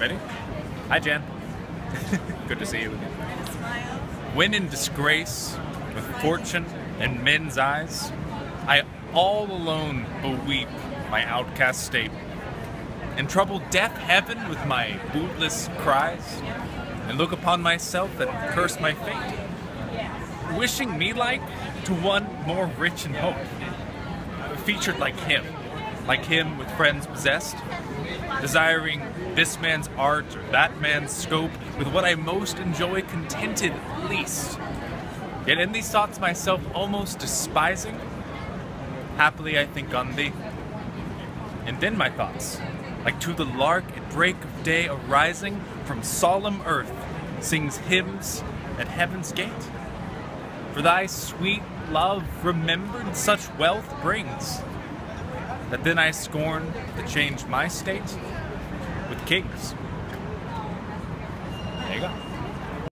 Ready? Hi, Jan. Good to see you again. When in disgrace, with fortune and men's eyes, I all alone beweep my outcast state, and trouble deaf heaven with my bootless cries, and look upon myself and curse my fate, wishing me like to one more rich in hope, featured like him, like him with friends possessed, desiring this man's art or that man's scope with what I most enjoy contented least. Yet in these thoughts myself almost despising, happily I think on thee. And then my thoughts, like to the lark at break of day arising from solemn earth, sings hymns at heaven's gate. For thy sweet love remembered such wealth brings, that then I scorn to change my state with kings. There you go.